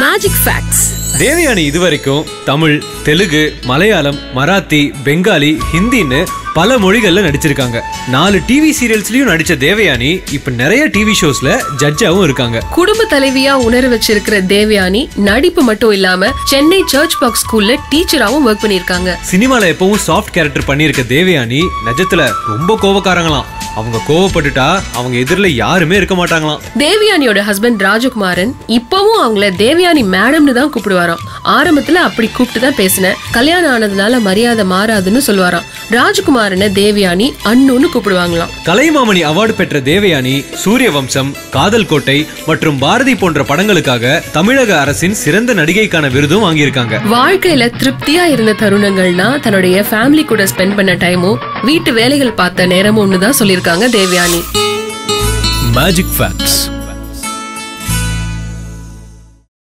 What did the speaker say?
Magic facts Devayani இதுவரைக்கும் தமிழ் தெலுங்கு மலையாளம் மராத்தி பெங்காலி ஹிந்தின்னு பல மொழிகள்ல நடிச்சிருக்காங்க. நாலு டிவி சீரியல்ஸ்லயும் நடிச்ச தேவயானி இப்ப நிறைய டிவி ஷோஸ்ல ஜட்ஜாவும் இருக்காங்க. குடும்ப தலைவியா உணர வச்சிருக்கிற தேவயானி நடிப்பு மட்டும் இல்லாம சென்னை சர்ச் பாக்ஸ் ஸ்கூல்ல டீச்சராவும் ஒர்க் பண்ணிருக்காங்க சினிமால எப்பவும் சாஃப்ட் கேரக்டர் பண்ணியிருக்க தேவயானி நிஜத்துல ரொம்ப கோவக்காரங்களாம். அவங்க கோவப்பட்டுட்டா அவங்க எதிரில யாருமே இருக்க மாட்டாங்களாம். தேவயானியோட ஹஸ்பண்ட் ராஜகுமாரன் இப்பவும் அவங்கள தேவயானி மேடம்னு தான் கூப்பிடுவாராம். ஆரம்பத்துல அப்படி கூப்பிட்டு தான் பேசினேன். கல்யாணம் ஆனதுனால மரியாதை மாறாதுன்னு சொல்லுவாராம். ராஜகுமாரனை தேவயானி அண்ணுன்னு கூப்பிடுவாங்களாம். கலைமாமணி அவார்டு பெற்ற தேவயானி சூரிய வம்சம் காதல் கோட்டை மற்றும் பாரதி போன்ற படங்களுக்காக தமிழக அரசின் சிறந்த நடிகைக்கான விருதும் வாங்கியிருக்காங்க. வாழ்க்கையில திருப்தியா இருந்த தருணங்கள்னா தன்னுடைய ஃபேமிலி கூட ஸ்பெண்ட் பண்ண டைமும் வீட்டு வேலைகள் பார்த்த நேரமும் தான் சொல்லியிருக்காங்க தேவயானி. Magic Facts.